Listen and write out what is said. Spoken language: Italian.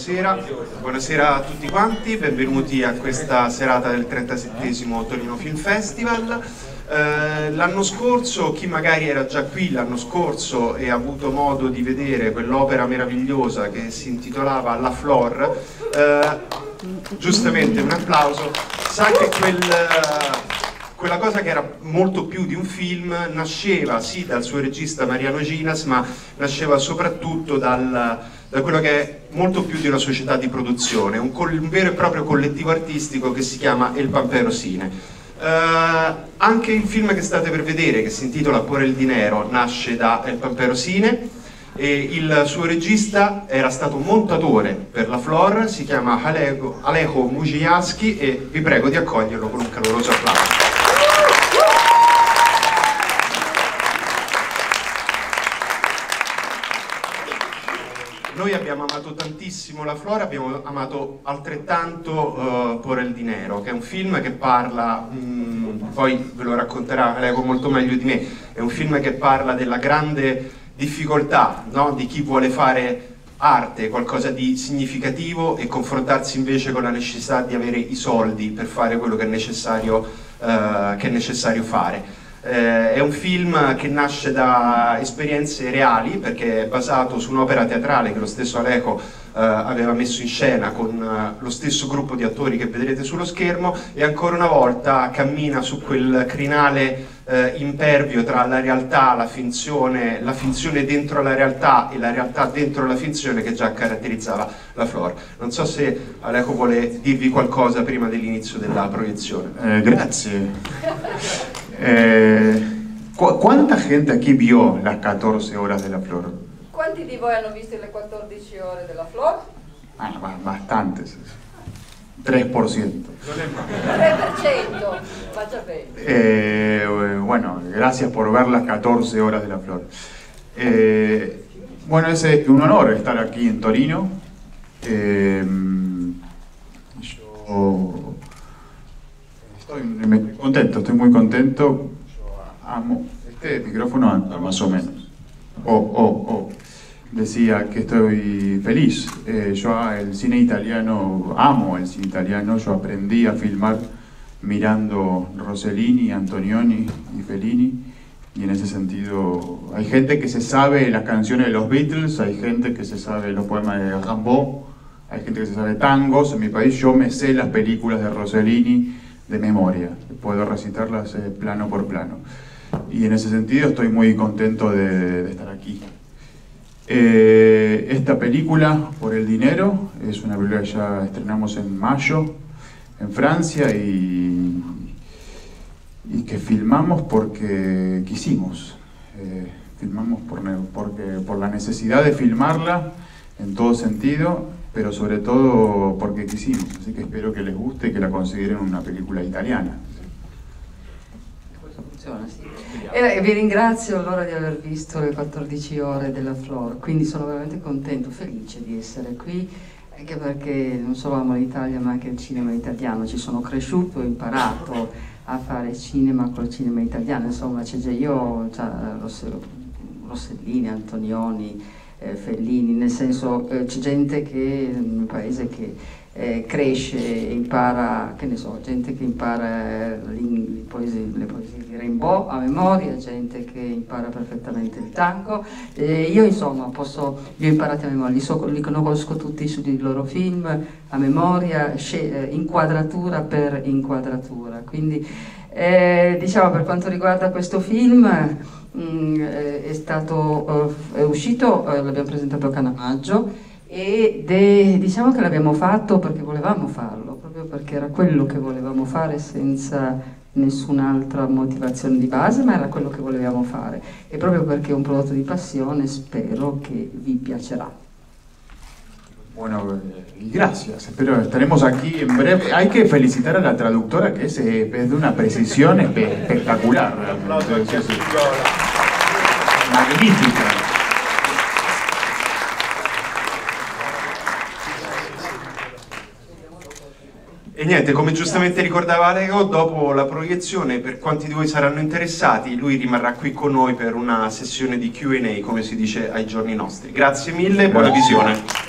buonasera, buonasera a tutti quanti, benvenuti a questa serata del 37 Torino Film Festival. Eh, l'anno scorso, chi magari era già qui l'anno scorso e ha avuto modo di vedere quell'opera meravigliosa che si intitolava La Flor, eh, giustamente un applauso, sa che quel quella cosa che era molto più di un film nasceva sì dal suo regista Mariano Ginas, ma nasceva soprattutto dal, da quello che è molto più di una società di produzione, un, un vero e proprio collettivo artistico che si chiama El Pampero Cine. Uh, anche il film che state per vedere, che si intitola Por il Dinero, nasce da El Pampero Cine e il suo regista era stato montatore per la Flor, si chiama Alejo, Alejo Mujiaski e vi prego di accoglierlo con un caloroso applauso. Abbiamo amato tantissimo La Flora, abbiamo amato altrettanto uh, Por el Dinero, che è un film che parla, um, poi ve lo racconterà Lego molto meglio di me, è un film che parla della grande difficoltà no? di chi vuole fare arte, qualcosa di significativo e confrontarsi invece con la necessità di avere i soldi per fare quello che è necessario, uh, che è necessario fare. Eh, è un film che nasce da esperienze reali perché è basato su un'opera teatrale che lo stesso Aleco eh, aveva messo in scena con eh, lo stesso gruppo di attori che vedrete sullo schermo e ancora una volta cammina su quel crinale eh, impervio tra la realtà, la finzione, la finzione dentro la realtà e la realtà dentro la finzione che già caratterizzava la Flor. Non so se Aleco vuole dirvi qualcosa prima dell'inizio della proiezione. Eh, grazie. Eh, ¿cu ¿Cuánta gente aquí vio las 14 horas de la flor? Quanti di voi hanno visto le 14 ore della Flor? Ah, bastantes. 3%. 3%, va già bene. Eh, bueno, gracias por ver las 14 horas de la flor. Eh, bueno, es un honor estar aquí en Torino. Eh, yo Estoy, contento, estoy muy contento. amo este micrófono más o menos. Oh, oh, oh. Decía que estoy feliz. Eh, yo el cine italiano, amo el cine italiano. Yo aprendí a filmar mirando Rossellini, Antonioni y Fellini. Y en ese sentido, hay gente que se sabe las canciones de los Beatles, hay gente que se sabe los poemas de Rimbaud, hay gente que se sabe tangos. En mi país yo me sé las películas de Rossellini, de memoria, puedo recitarlas eh, plano por plano. Y en ese sentido estoy muy contento de, estar aquí. Eh, esta película, Por el Dinero, es una película que ya estrenamos en mayo en Francia y, y que filmamos porque quisimos. Eh, filmamos por, por la necesidad de filmarla en todo sentido pero sobre todo porque quisimos, así che spero che les guste e che la consideren una pellicola italiana. Funziona, sì. E vi ringrazio allora di aver visto le 14 ore della Flor, quindi sono veramente contento, felice di essere qui, anche perché non solo amo l'Italia ma anche il cinema italiano, ci sono cresciuto, ho imparato a fare cinema col cinema italiano, insomma c'è già io, cioè, Rossellini, Antonioni, eh, Fellini, nel senso eh, c'è gente che nel paese che eh, cresce e impara, che ne so, gente che impara le poesie, le poesie di Rimbaud a memoria, gente che impara perfettamente il tango. io insomma posso, li ho imparati a memoria, li, so, li conosco tutti sui loro film a memoria, eh, inquadratura per inquadratura. Quindi eh, diciamo per quanto riguarda questo film Mm, è, stato, eh, è uscito, eh, l'abbiamo presentato a Canamaggio ed è, diciamo che l'abbiamo fatto perché volevamo farlo, proprio perché era quello che volevamo fare senza nessun'altra motivazione di base, ma era quello che volevamo fare e proprio perché è un prodotto di passione spero che vi piacerà. Bueno, gracias. Espero estaremos aquí en breve. Hay que felicitar a la traductora que es, eh, es de una precisión espectacular. Magnifica. E niente, come giustamente ricordava Lego, dopo la proiezione, per quanti di voi saranno interessati, lui rimarrà qui con noi per una sessione di Q&A, come si dice ai giorni nostri. Grazie mille, buona visione.